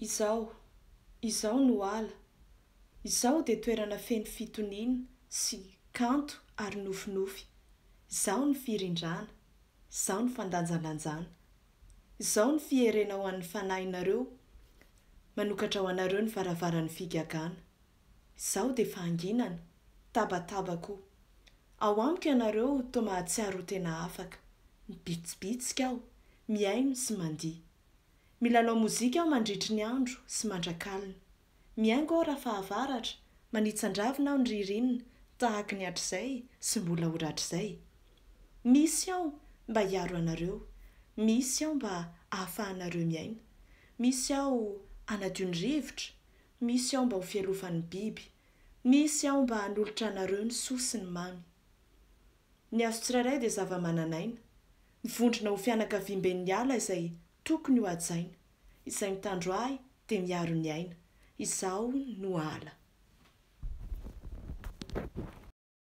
Izao, izao no ala, izao dia toerana feno fitoniana sy kanto ary nofinofy, izao ny firindrana, izao ny fandanjalanjana. Izao ny fierena ho an'ny fanahinareo, manokatra ho anareo ny varavaran'ny figagana. Izaho dia fahanginana, tabataba koa. Ao amiko ianareo toa mahatsiaro ho tena afaka. Mibitsibitsika aho, mihaino sy mandihy. Milalao mozika aho mandritry ny andro sy mandrak'alina. Mihaingo aho raha fahavaratra, manitsan-dravina aho ny ririnina tahaka ny hatrizay sy mbola ho rahatrizay. Misy aho mba hiaro anareo, misy aho mba hahafahanareo miaina. Misy aho hanadio ny rivotra, Misy aho mba ho fialovan'ny biby, misy aho mba hanolotra anareo ny soa sy ny mamy. Ny hazo tsirairay dia zava-manan'aina, mivondrona ho fianakaviamben'ny ala izay tokony hohajaina, izay mitandro ahy dia miaro ny aina, izaho no ala.